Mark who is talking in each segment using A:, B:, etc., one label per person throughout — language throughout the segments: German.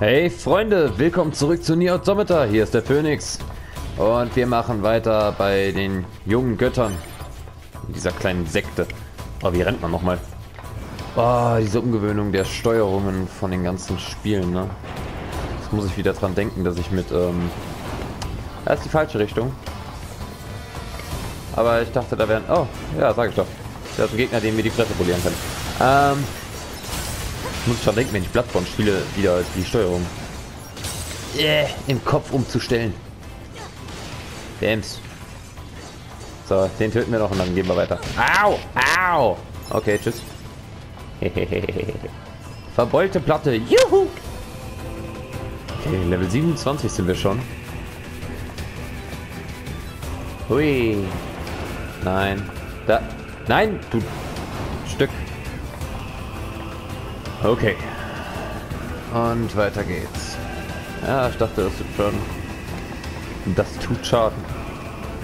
A: Hey Freunde, willkommen zurück zu Nier Automata. Hier ist der Phoenix. Und wir machen weiter bei den jungen Göttern. In dieser kleinen Sekte. Oh, wie rennt man nochmal? Oh, diese Umgewöhnung der Steuerungen von den ganzen Spielen, ne? Jetzt muss ich wieder dran denken, dass ich mit, ähm... Das ist die falsche Richtung. Aber ich dachte, da wären... Oh, ja, sag ich doch. Da ist ein Gegner, den wir die Fresse polieren können. Ähm... Ich muss schon denken, wenn ich Bloodborne spiele, wieder die Steuerung yeah, im Kopf umzustellen. Bams. So, den töten wir noch und dann gehen wir weiter. Au! Au! Okay, tschüss. Verbeulte Platte. Juhu! Okay, Level 27 sind wir schon. Hui. Nein. Da. Nein, du Okay. Und weiter geht's. Ja, ich dachte, das tut schon. Das tut Schaden.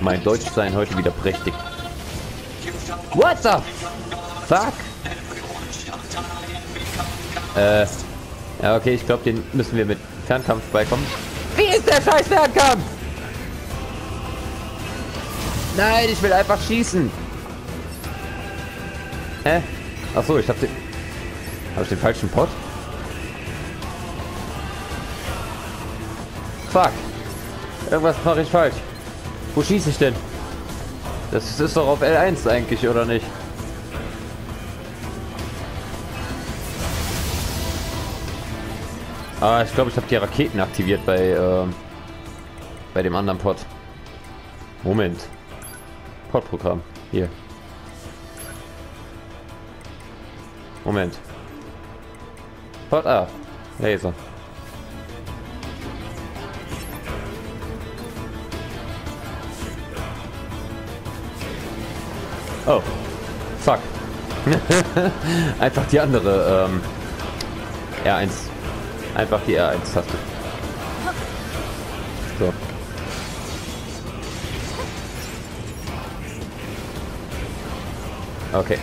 A: Mein Deutsch sein heute wieder prächtig. What the fuck? Äh. Ja, okay, ich glaube, den müssen wir mit Fernkampf beikommen. Wie ist der scheiß Fernkampf? Nein, ich will einfach schießen. Hä? Achso, ich hab den... Habe ich den falschen Pot? Fuck. Irgendwas mache ich falsch. Wo schieße ich denn? Das ist doch auf L1 eigentlich, oder nicht? Ah, ich glaube, ich habe die Raketen aktiviert bei, äh, bei dem anderen Pod. Moment. Pod-Programm. Hier. Moment. Pod A. Laser. Oh. Fuck. Einfach die andere, ähm, R1. Einfach die R1-Taste. So. Okay.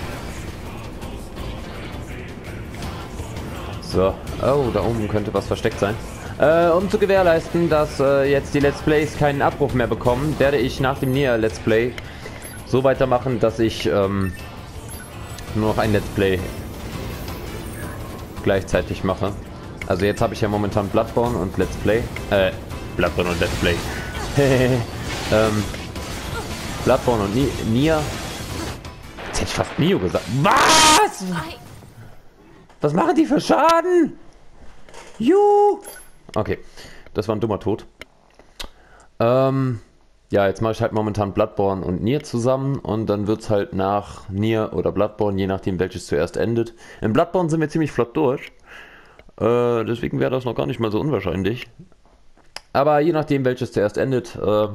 A: So. Oh, da oben könnte was versteckt sein. Äh, um zu gewährleisten, dass äh, jetzt die Let's Plays keinen Abbruch mehr bekommen, werde ich nach dem Nier Let's Play so weitermachen, dass ich ähm, nur noch ein Let's Play gleichzeitig mache. Also jetzt habe ich ja momentan Bloodborne und Let's Play. Äh, Bloodborne und Let's Play. ähm, Bloodborne und Nier. Jetzt hätte ich fast Nio gesagt. Was? Was machen die für Schaden? Juhu. Okay, das war ein dummer Tod. Ähm, ja, jetzt mache ich halt momentan Bloodborne und Nier zusammen und dann wird es halt nach Nier oder Bloodborne, je nachdem welches zuerst endet. In Bloodborne sind wir ziemlich flott durch. Äh, deswegen wäre das noch gar nicht mal so unwahrscheinlich. Aber je nachdem welches zuerst endet, äh,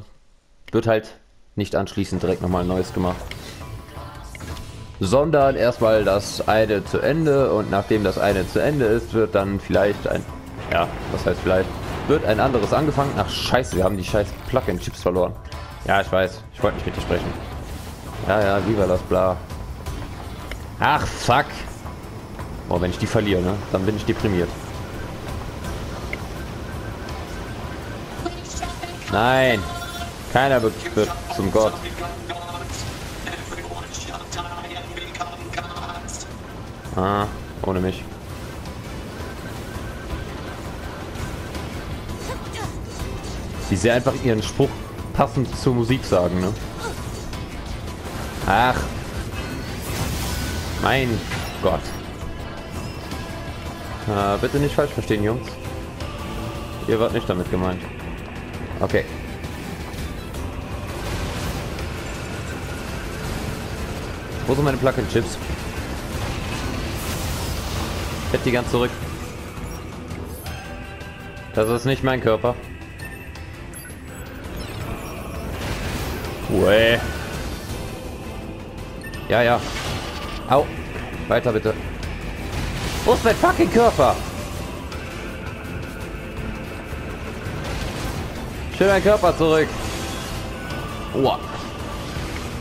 A: wird halt nicht anschließend direkt nochmal ein neues gemacht. Sondern erstmal das eine zu Ende und nachdem das eine zu Ende ist, wird dann vielleicht ein... Ja, was heißt vielleicht? wird ein anderes angefangen. Ach scheiße, wir haben die scheiß Plug-in-Chips verloren. Ja, ich weiß. Ich wollte nicht mit dir sprechen. Ja, ja, wie war das, bla. Ach, fuck. Oh, wenn ich die verliere, ne? Dann bin ich deprimiert. Nein. Keiner wird, wird zum Gott. Ah, ohne mich. Wie sie einfach ihren Spruch passend zur Musik sagen, ne? Ach. Mein Gott. Äh, bitte nicht falsch verstehen, Jungs. Ihr wart nicht damit gemeint. Okay. Wo sind meine Plug-in-Chips? Die ganz zurück. Das ist nicht mein Körper. Ue. Ja, ja. Au. Weiter bitte. Wo ist mein fucking Körper? Schön mein Körper zurück. Oh.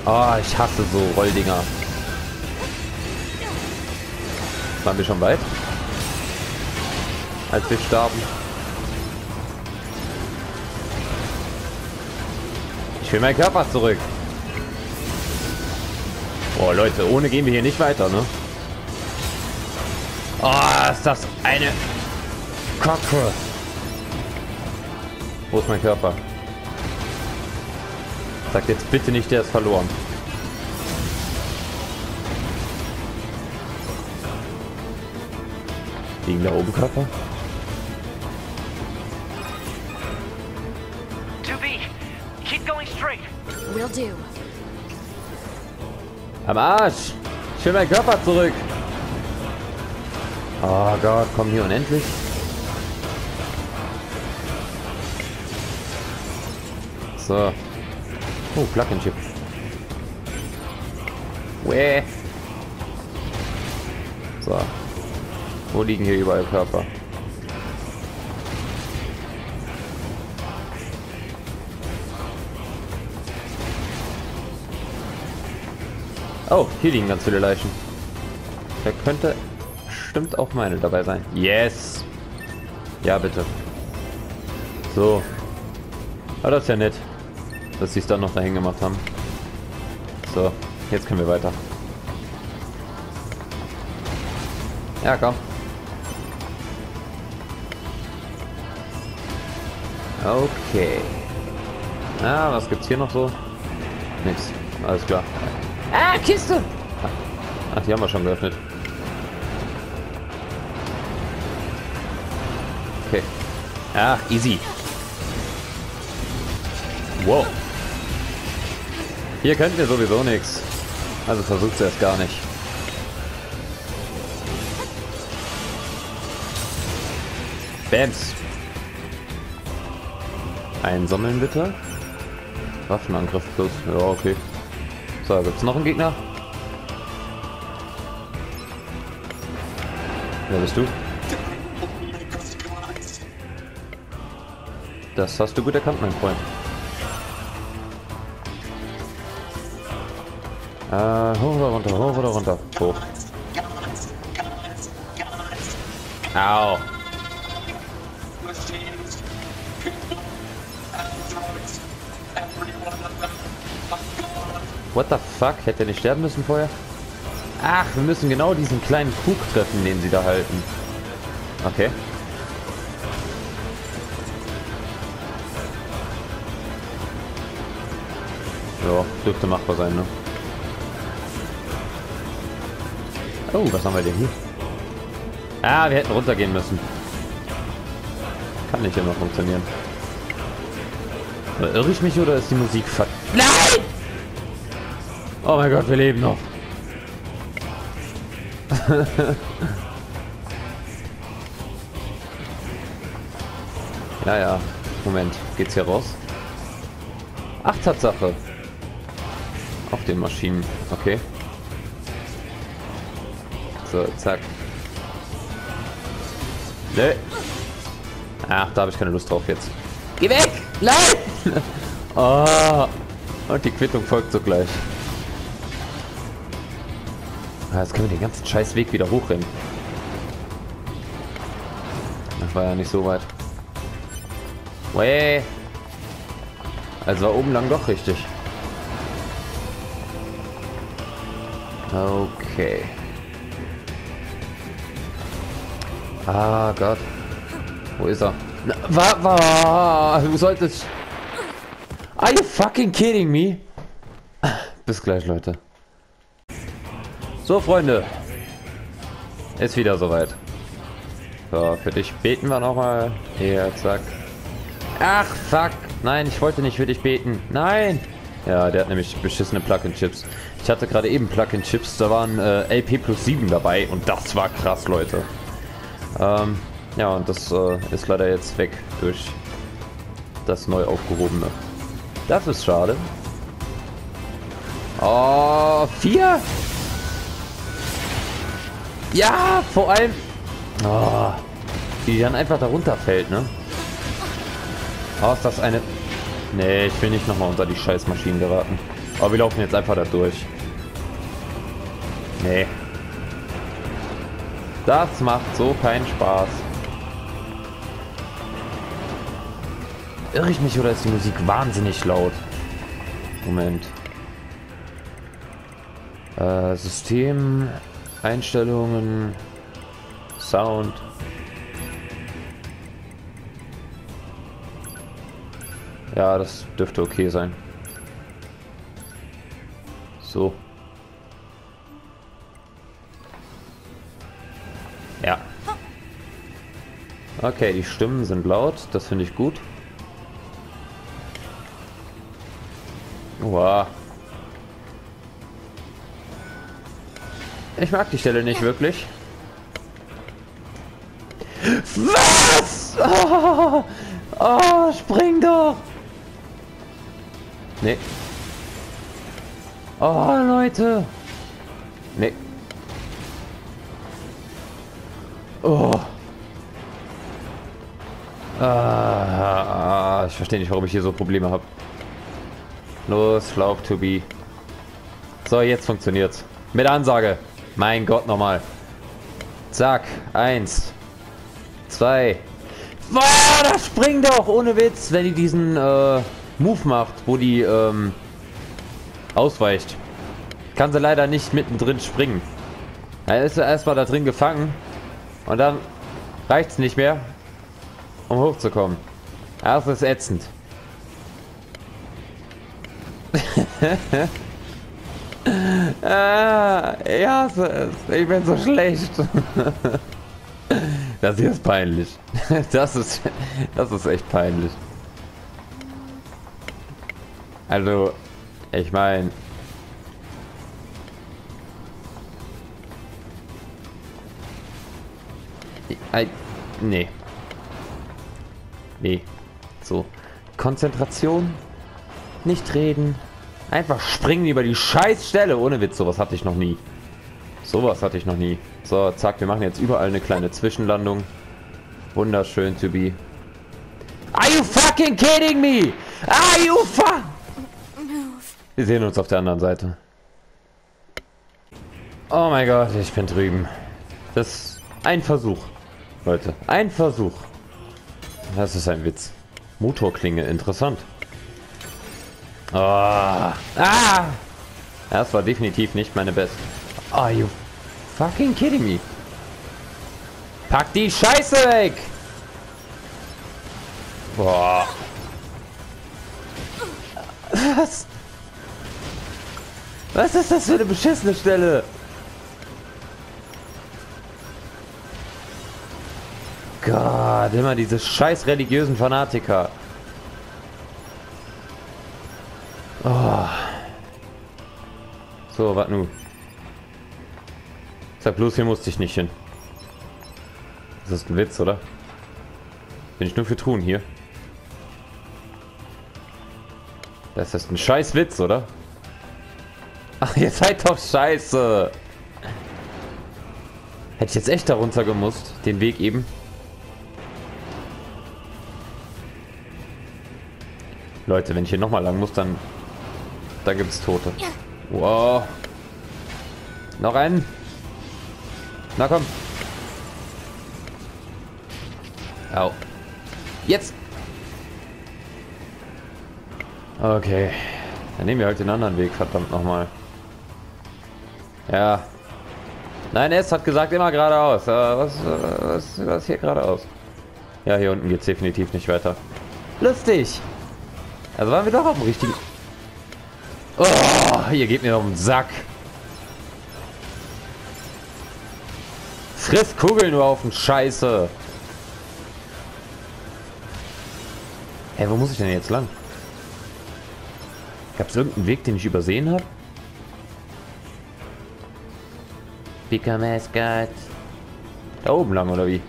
A: oh, ich hasse so Rolldinger. Waren wir schon weit? als wir starben. Ich will meinen Körper zurück. Oh Leute, ohne gehen wir hier nicht weiter, ne? Oh, ist das eine Kotze. Wo ist mein Körper? Sagt jetzt bitte nicht, der ist verloren. Liegen da oben Körper? Am Arsch! Ich will meinen Körper zurück! Oh Gott, komm hier unendlich. So. Oh, Plug-in-Chip. Wäh. So. Wo liegen hier überall Körper? Oh, hier liegen ganz viele Leichen. Da könnte stimmt auch meine dabei sein. Yes! Ja, bitte. So. Aber das ist ja nett, dass sie es dann noch dahin gemacht haben. So, jetzt können wir weiter. Ja, komm. Okay. Ah, was gibt's hier noch so? Nix. Alles klar. Ah, Kiste! Ach, die haben wir schon geöffnet. Okay. Ach, easy. Wow. Hier könnt ihr sowieso nichts. Also versucht es erst gar nicht. Bams. Einsammeln bitte. Waffenangriff plus. Ja, okay. So, gibt es noch einen Gegner? Wer bist du? Das hast du gut erkannt, mein Freund. Äh, hoch oder runter, hoch oder runter, hoch. Au. What the fuck? Hätte er nicht sterben müssen vorher? Ach, wir müssen genau diesen kleinen Krug treffen, den sie da halten. Okay. Ja, dürfte machbar sein, ne? Oh, was haben wir denn hier? Ah, wir hätten runtergehen müssen. Kann nicht immer funktionieren. Irre ich mich oder ist die Musik ver... Nein! Oh mein Gott, wir leben noch. ja, ja. Moment. Geht's hier raus? Ach, Tatsache. Auf den Maschinen. Okay. So, zack. Nö. Ach, da habe ich keine Lust drauf jetzt. Geh weg! Nein! Oh. Und die Quittung folgt sogleich. Ah, jetzt können wir den ganzen scheiß Weg wieder hochrennen. Das war ja nicht so weit. Way. Also war oben lang doch richtig. Okay. Ah Gott. Wo ist er? Na, wa, wa, du solltest... Are you fucking kidding me? Bis gleich, Leute. So, Freunde. Ist wieder soweit. So, für dich beten wir nochmal. Hier, zack. Ach, fuck. Nein, ich wollte nicht für dich beten. Nein. Ja, der hat nämlich beschissene Plug-in-Chips. Ich hatte gerade eben Plug-in-Chips, da waren äh, LP plus 7 dabei und das war krass, Leute. Ähm, ja, und das äh, ist leider jetzt weg durch das neu aufgehobene. Das ist schade. Oh, vier? Ja, vor allem... Oh, die dann einfach darunter fällt, ne? Oh, ist das eine... Nee, ich will nicht nochmal unter die Scheißmaschinen geraten. Aber wir laufen jetzt einfach da durch. Nee. Das macht so keinen Spaß. Irre ich mich oder ist die Musik wahnsinnig laut? Moment. Äh, System, Einstellungen, Sound. Ja, das dürfte okay sein. So. Ja. Okay, die Stimmen sind laut, das finde ich gut. Wow. Ich mag die Stelle nicht wirklich. Was? Oh, oh, spring doch! Nee. Oh, Leute! Nee. Oh. Ah, ich verstehe nicht, warum ich hier so Probleme habe. Los, Lauf to be. So, jetzt funktioniert's. Mit Ansage. Mein Gott, nochmal. Zack. Eins. Zwei. Boah, das springt doch, ohne Witz, wenn die diesen äh, Move macht, wo die ähm, ausweicht. Kann sie leider nicht mittendrin springen. Er ist erstmal da drin gefangen. Und dann reicht es nicht mehr, um hochzukommen. Das ist ätzend. Ah, ja, ich bin so schlecht. das hier ist peinlich. Das ist, das ist echt peinlich. Also, ich meine... Nee. Nee. So. Konzentration. Nicht reden. Einfach springen über die Scheißstelle. Ohne Witz, sowas hatte ich noch nie. Sowas hatte ich noch nie. So, zack, wir machen jetzt überall eine kleine Zwischenlandung. Wunderschön to be. Are you fucking kidding me? Are you fuck? Wir sehen uns auf der anderen Seite. Oh mein Gott, ich bin drüben. Das ist ein Versuch, Leute. Ein Versuch. Das ist ein Witz. Motorklinge, interessant. Oh. Ah! Das war definitiv nicht meine Best. Are you fucking kidding me? Pack die Scheiße weg! Boah. Was? Was ist das für eine beschissene Stelle? Gott, immer diese scheiß religiösen Fanatiker. Oh. So, was nun? Sag bloß, hier musste ich nicht hin. Das ist ein Witz, oder? Bin ich nur für tun hier. Das ist ein scheiß Witz, oder? Ach, ihr seid doch scheiße. Hätte ich jetzt echt darunter gemusst, den Weg eben. Leute, wenn ich hier nochmal lang muss, dann da gibt es Tote. Wow. Noch einen. Na komm. Au. Jetzt. Okay. Dann nehmen wir halt den anderen Weg, verdammt nochmal. Ja. Nein, es hat gesagt immer geradeaus. Äh, was, was, was hier geradeaus? Ja, hier unten geht es definitiv nicht weiter. Lustig. Also waren wir doch auf dem richtigen... Oh, hier geht mir um den Sack. Friss Kugeln nur auf den Scheiße. Hey, wo muss ich denn jetzt lang? Gab es irgendeinen Weg, den ich übersehen habe? Picker Mascot. Da oben lang, oder wie?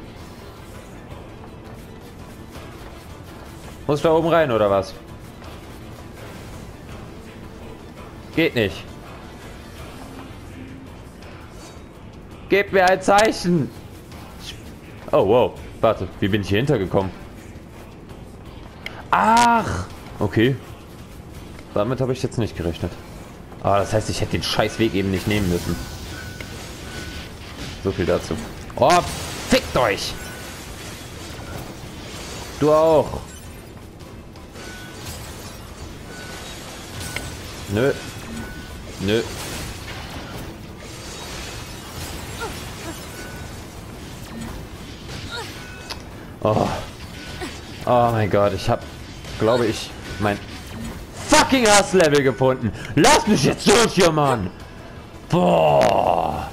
A: Muss da oben rein, oder was? Geht nicht. Gebt mir ein Zeichen. Oh, wow. Warte, wie bin ich hier hintergekommen? Ach, okay. Damit habe ich jetzt nicht gerechnet. Aber das heißt, ich hätte den Scheißweg eben nicht nehmen müssen. So viel dazu. Oh, fickt euch! Du auch. Nö. Nö. Oh. Oh mein Gott, ich hab, glaube ich, mein fucking Hasslevel gefunden. Lass mich jetzt durch hier, Mann. Boah.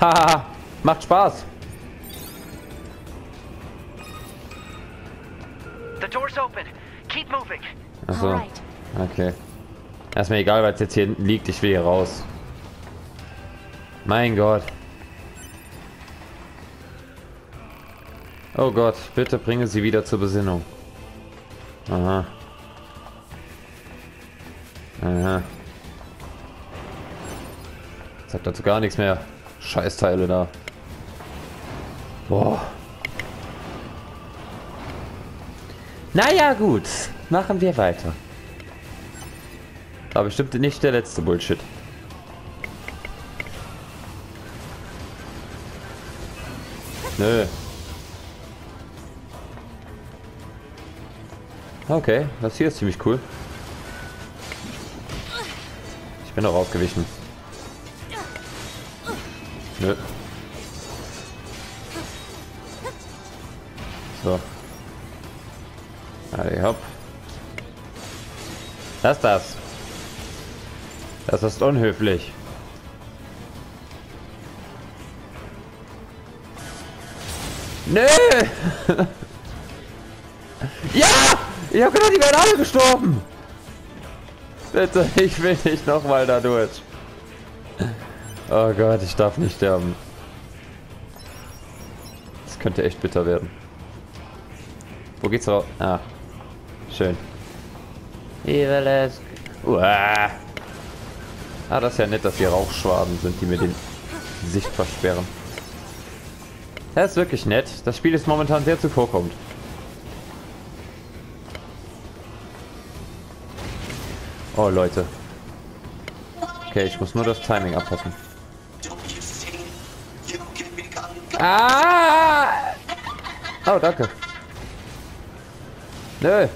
A: Haha, macht Spaß.
B: The door's open. Keep moving.
A: Achso. Okay. Erstmal egal, was jetzt hier hinten liegt. Ich will hier raus. Mein Gott. Oh Gott, bitte bringe sie wieder zur Besinnung. Aha. Aha. Sagt dazu gar nichts mehr. Scheißteile da. Boah. Naja, gut. Machen wir weiter. Aber bestimmt nicht der letzte Bullshit. Nö. Okay, das hier ist ziemlich cool. Ich bin doch ausgewichen. Nö. So. Allez, hopp. Was ist das? Das ist unhöflich. Nö! ja! Ich hab gedacht, die wären alle gestorben! Bitte, ich will nicht nochmal da durch. Oh Gott, ich darf nicht sterben. Das könnte echt bitter werden. Wo geht's raus? Ah. Schön. Evil. Uah. Ah, das ist ja nett, dass hier Rauchschwaden sind, die mir den Sicht versperren. Das ist wirklich nett. Das Spiel ist momentan sehr zuvorkommt. Oh, Leute. Okay, ich muss nur das Timing abpassen. Ah! Oh, danke. Nö.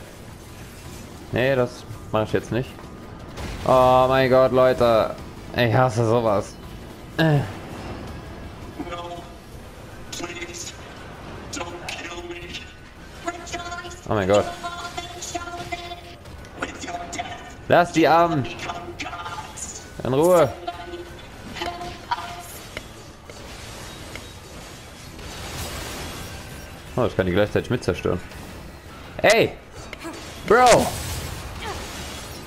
A: Nee, das mache ich jetzt nicht. Oh mein Gott, Leute. Ich hasse sowas. Äh. Oh mein Gott. Lass die Armen. In Ruhe. Oh, ich kann die gleichzeitig mit zerstören. Ey! Bro!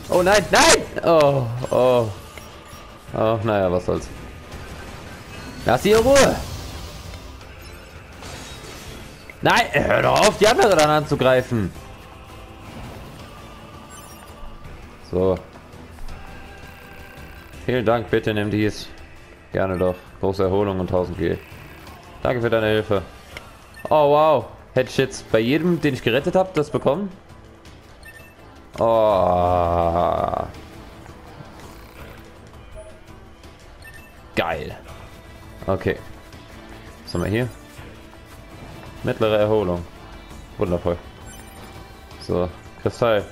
A: Oh nein, nein! Oh, oh. Oh, naja, was soll's. Lass sie Ruhe! Nein, hör doch auf, die andere dann anzugreifen. So. Vielen Dank, bitte nimm dies. Gerne doch. Große Erholung und 1000 G. Danke für deine Hilfe. Oh wow. Hätte ich jetzt bei jedem, den ich gerettet habe, das bekommen? Oh. Geil. Okay. Was haben wir hier? Mittlere Erholung. Wundervoll. So, Kristall.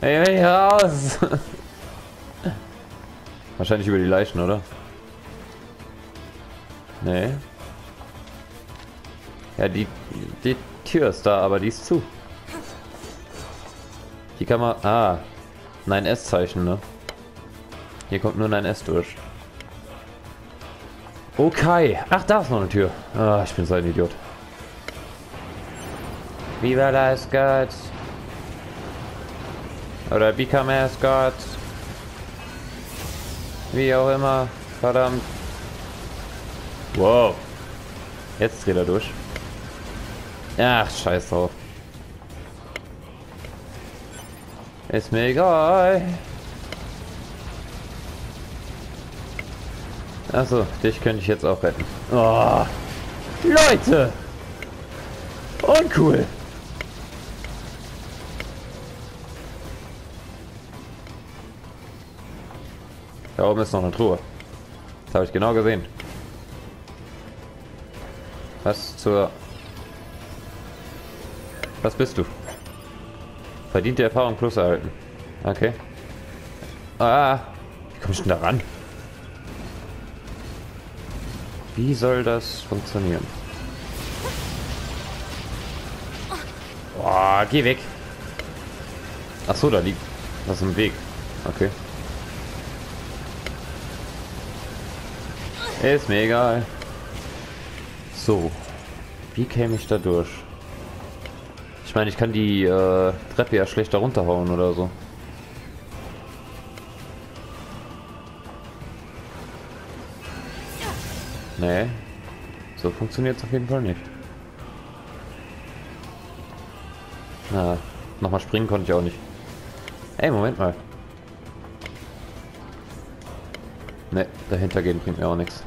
A: Ey, ey, raus! Wahrscheinlich über die Leichen, oder? Nee. Ja, die, die Tür ist da, aber die ist zu. Die kann man... Ah. Nein S-Zeichen, ne? Hier kommt nur ein S durch. Okay. Ach, da ist noch eine Tür. Ah, ich bin so ein Idiot. Viva la Scott. Oder Become a Scott. Wie auch immer. Verdammt. Wow. Jetzt dreht er durch. Ach, scheiß drauf. Ist mir egal. Achso, dich könnte ich jetzt auch retten. Oh, Leute! Uncool! Da oben ist noch eine Truhe. Das habe ich genau gesehen. Was zur... Was bist du? Verdiente Erfahrung plus erhalten. Okay. Ah, wie komme ich denn da ran? Wie soll das funktionieren? Boah, geh weg. Ach so, da liegt was im Weg. Okay. Ist mir egal. So. Wie käme ich da durch? Ich meine, ich kann die äh, Treppe ja schlechter runterhauen oder so. Nee. So funktioniert es auf jeden Fall nicht. Na, nochmal springen konnte ich auch nicht. Ey, Moment mal. Ne, dahinter gehen bringt mir auch nichts.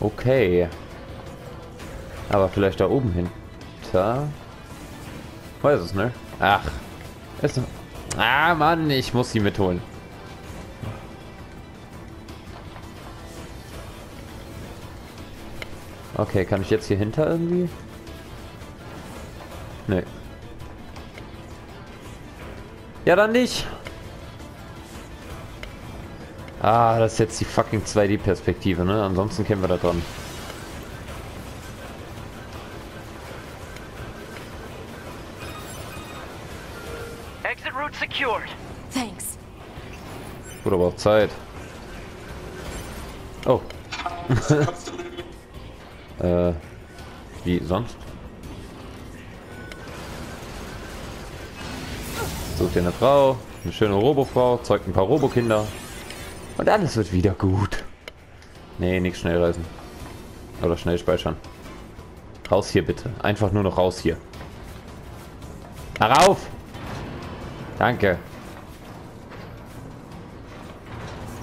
A: Okay. Aber vielleicht da oben hin. Da. Weiß es, ne? Ach. Ist Ah, Mann, ich muss sie mitholen. Okay, kann ich jetzt hier hinter irgendwie? Nee. Ja, dann nicht. Ah, das ist jetzt die fucking 2D-Perspektive, ne? Ansonsten kämen wir da dran.
B: Exit route secured.
C: Thanks.
A: Gut, aber auch Zeit. Oh. Äh, wie sonst? Sucht dir eine Frau, eine schöne Robofrau, zeugt ein paar Robokinder. Und alles wird wieder gut. Nee, nicht schnell reisen. Oder schnell speichern. Raus hier bitte. Einfach nur noch raus hier. Darauf! Danke.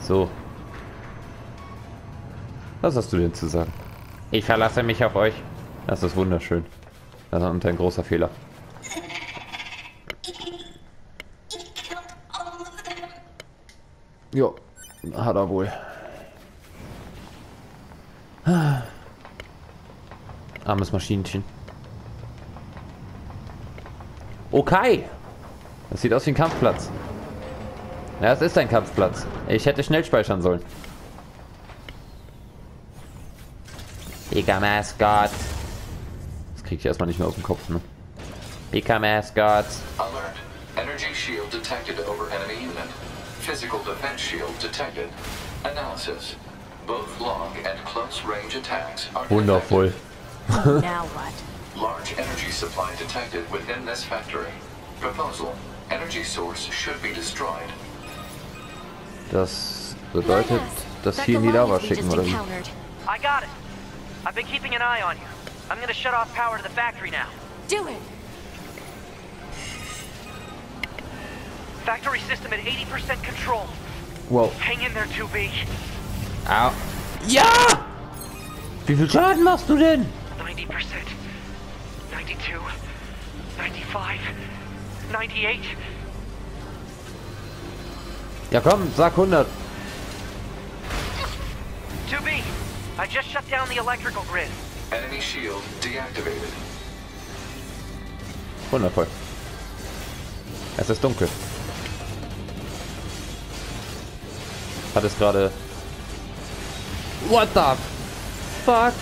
A: So. Was hast du denn zu sagen? Ich verlasse mich auf euch. Das ist wunderschön. Das ist ein großer Fehler. Jo, hat er wohl. Armes Maschinchen. Okay. Das sieht aus wie ein Kampfplatz. Ja, es ist ein Kampfplatz. Ich hätte schnell speichern sollen. Pika Mascot. Das krieg ich erstmal nicht mehr aus dem Kopf, ne? Pika Mascot.
D: Alert. Energy shield detected over enemy unit. Physical defense shield detected. Analysis. Both long and close range attacks are
A: Wundervoll.
C: now what?
D: Large energy supply detected within this factory. Proposal. Energy source should be destroyed.
A: Das bedeutet, dass hier in die Lava schicken, oder wie?
B: I got it. I've been keeping an eye on you. I'm gonna shut off power to the factory now.
C: Do it.
B: Factory system at 80% control.
A: Wow.
B: Hang in there, 2B.
A: Au. Ja! Wie viel Schaden machst du denn?
B: 90%. 92. 95. 98.
A: Ja komm, sag 100.
B: 2B, I just shut down the electrical grid.
D: Enemy shield deactivated.
A: Wundervoll. Es ist dunkel. Hat es gerade... What the fuck?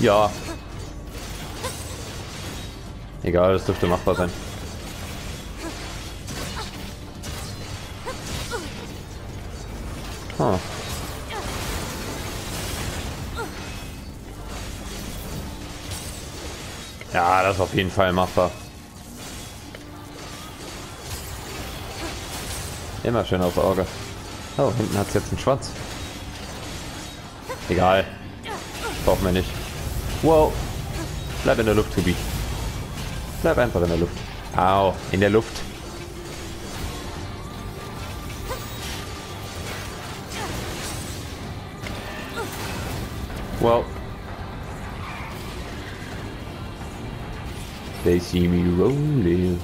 A: Ja. Egal, das dürfte machbar sein. Huh. Ja, das ist auf jeden Fall machbar. Immer schön aufs Auge. Oh, hinten hat es jetzt einen Schwanz. Egal. Brauchen wir nicht. Wow. Bleib in der Luft, Tobi. Bleib einfach in der Luft. Au, in der Luft. Wow. They see me rolling.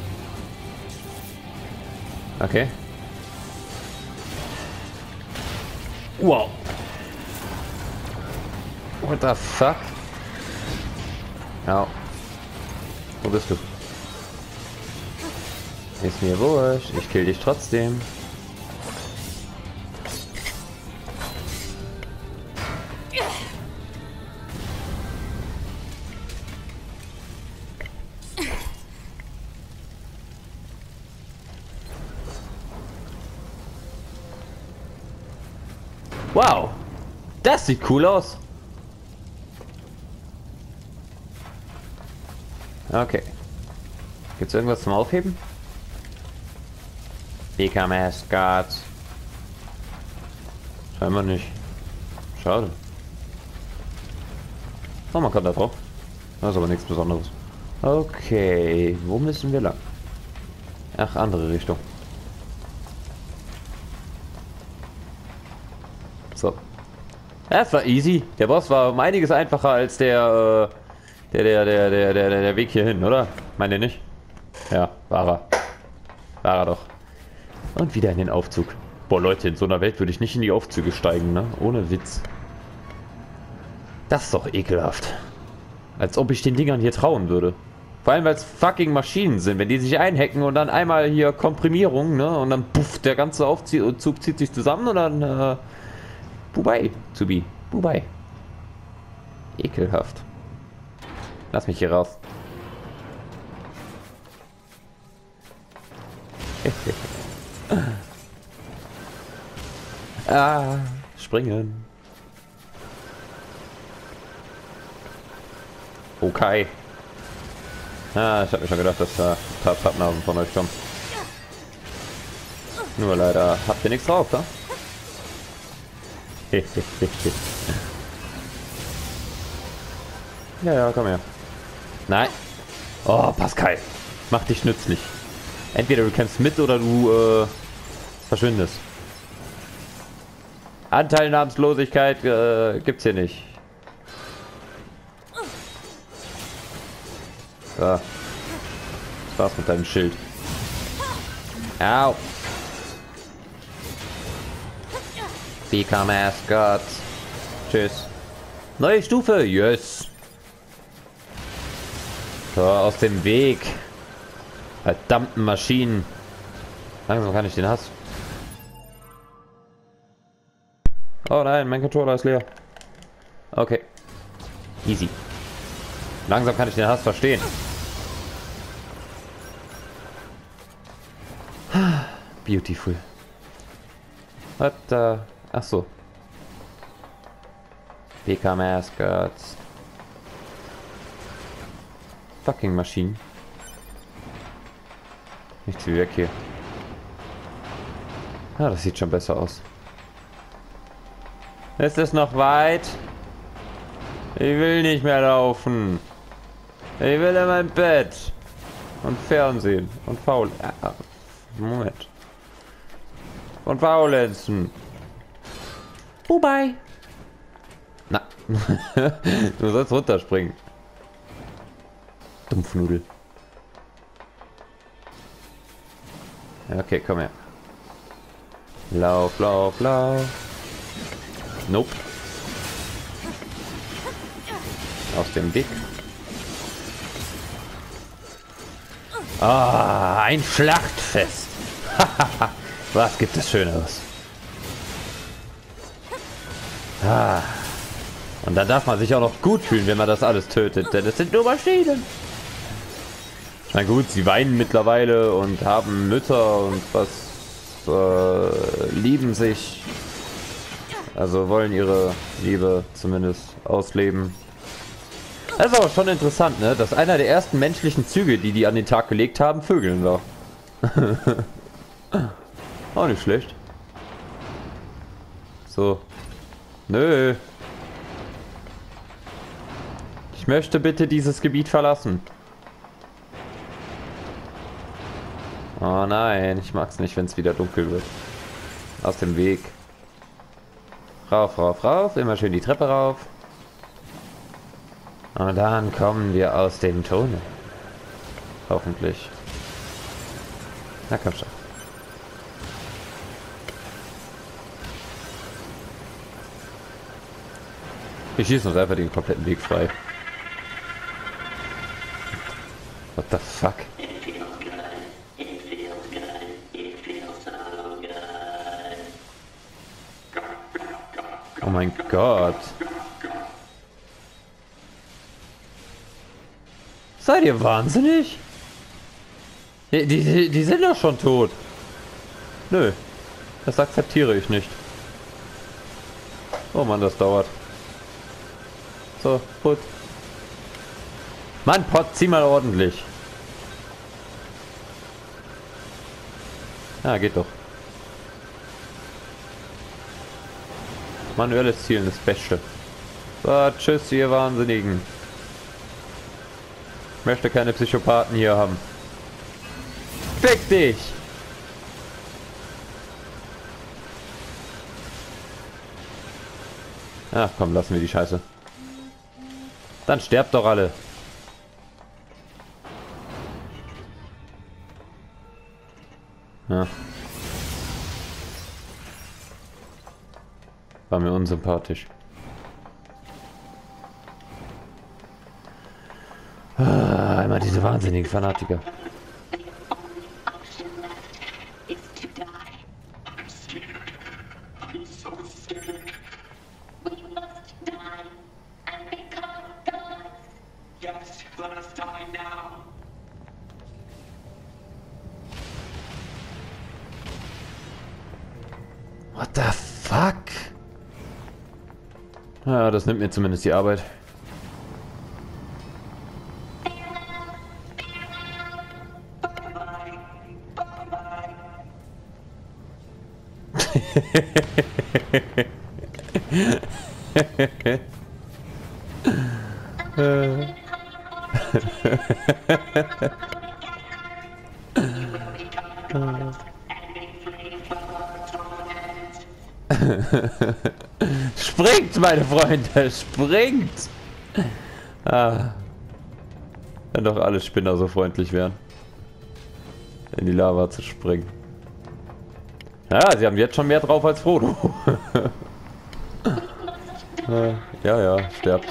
A: Okay. Wow. What the fuck? Ja. Wo bist du? Ist mir wurscht. Ich kill dich trotzdem. Das sieht cool aus. Okay. Gibt's irgendwas zum Aufheben? PK Mascot. Scheinbar nicht. Schade. Oh, man kann da drauf. Das ist aber nichts Besonderes. Okay, wo müssen wir lang? Ach, andere Richtung. So. Das war easy. Der Boss war um einiges einfacher als der, äh, der, der, der, der, der, der Weg hierhin, oder? Meint ihr nicht? Ja, war er. War er doch. Und wieder in den Aufzug. Boah, Leute, in so einer Welt würde ich nicht in die Aufzüge steigen, ne? Ohne Witz. Das ist doch ekelhaft. Als ob ich den Dingern hier trauen würde. Vor allem, weil es fucking Maschinen sind. Wenn die sich einhacken und dann einmal hier Komprimierung, ne? Und dann puff, der ganze Aufzug zieht sich zusammen und dann, äh, Bubai, Zubi. Bubai. Ekelhaft. Lass mich hier raus. ah, springen. Okay. Ah, ich hab mir schon gedacht, dass da Pappnasen von euch kommen. Nur leider habt ihr nichts drauf, ne? Ja, ja, komm her. Nein. Oh, Pascal. Mach dich nützlich. Entweder du kämpfst mit oder du äh, verschwindest. Anteilnahmslosigkeit äh, gibt's hier nicht. So. Das war's mit deinem Schild. Au. Become Mascot. Tschüss. Neue Stufe. Yes. So, aus dem Weg. Verdammten Maschinen. Langsam kann ich den Hass. Oh nein, mein Controller ist leer. Okay. Easy. Langsam kann ich den Hass verstehen. Beautiful. Was da? Ach so. PK Mascots. Fucking Maschinen. Nichts wie weg hier. Ah, das sieht schon besser aus. Ist es noch weit? Ich will nicht mehr laufen. Ich will in mein Bett. Und Fernsehen. Und faul. Ah, Moment. Und faulenzen. Wobei. Na. du sollst runterspringen. Dumpfnudel. Okay, komm her. Lauf, lauf, lauf. Nope. Aus dem Weg. Ah, ein Schlachtfest. Was gibt es Schöneres? Ah. Und dann darf man sich auch noch gut fühlen, wenn man das alles tötet, denn es sind nur Maschinen. Na gut, sie weinen mittlerweile und haben Mütter und was äh, lieben sich. Also wollen ihre Liebe zumindest ausleben. Das ist aber schon interessant, ne? Dass einer der ersten menschlichen Züge, die die an den Tag gelegt haben, Vögeln war. auch nicht schlecht. So. Nö. Ich möchte bitte dieses Gebiet verlassen. Oh nein, ich mag's nicht, wenn es wieder dunkel wird. Aus dem Weg. Rauf, rauf, rauf. Immer schön die Treppe rauf. Und dann kommen wir aus dem Tunnel. Hoffentlich. Na komm schon. Die schießen uns einfach den kompletten Weg frei. What the fuck? Oh mein Gott. Seid ihr wahnsinnig? Die, die, die sind doch schon tot. Nö. Das akzeptiere ich nicht. Oh Mann, das dauert. So, gut. Mann, Pott, zieh mal ordentlich. Ja, geht doch. Manuelles Zielen ist das Beste. So, tschüss, ihr Wahnsinnigen. Ich möchte keine Psychopathen hier haben. Fick dich! Ach komm, lassen wir die Scheiße. Dann sterbt doch alle. Ja. War mir unsympathisch. Ah, immer diese wahnsinnigen Fanatiker. Ja, das nimmt mir zumindest die Arbeit. meine Freunde, springt! Ah. Wenn doch alle Spinner so freundlich wären. In die Lava zu springen. Ja, sie haben jetzt schon mehr drauf als Frodo. Äh, ja, ja, sterbt.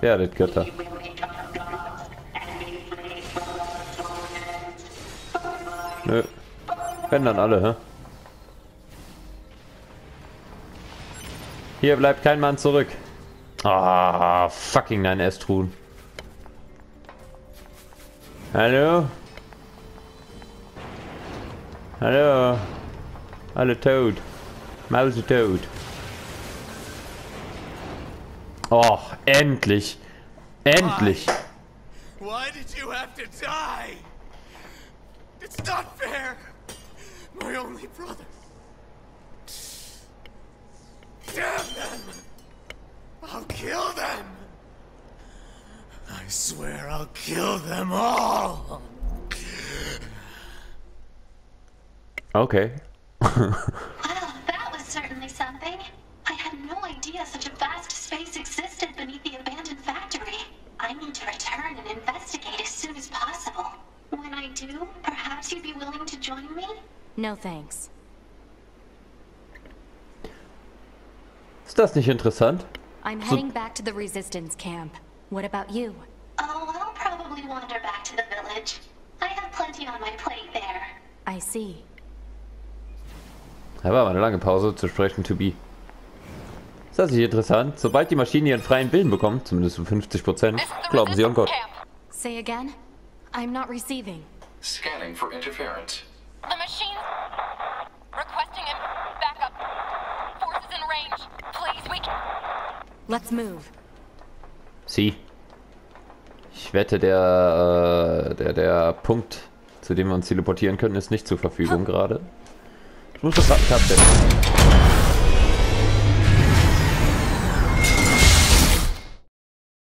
A: Werdet Götter. Nö. Wenn dann alle, hä? Hier bleibt kein Mann zurück. Ah, fucking nein, S-Truhen. Hallo? Hallo? Alle tot. Mause tot. Oh, endlich. Endlich.
E: Why did you have to die? It's not fair. My only brother. Damn them! I'll kill them! I swear I'll kill them all!
A: Okay.
F: Wow, that was certainly something. I had no idea such a vast space existed beneath the abandoned factory. I need to return and investigate as soon as possible. When I do, perhaps you'd be willing to join me?
C: No thanks.
A: Ist das nicht interessant?
C: I'm heading back to the resistance camp. What about you?
F: Oh, I'll probably wander back to the village. I have plenty on my plate there.
C: I see.
A: Da war mal eine lange Pause zu sprechen, to be. Ist das nicht interessant? Sobald die Maschine ihren freien Willen bekommt, zumindest zu 50 Prozent, glauben sie an Gott.
C: Say again? I'm not receiving.
D: Scanning for interference.
G: The machines requesting a backup. Forces in range.
A: Sie. Ich wette, der, äh, der, der Punkt, zu dem wir uns teleportieren können, ist nicht zur Verfügung gerade. Ich muss das Rattenkabel.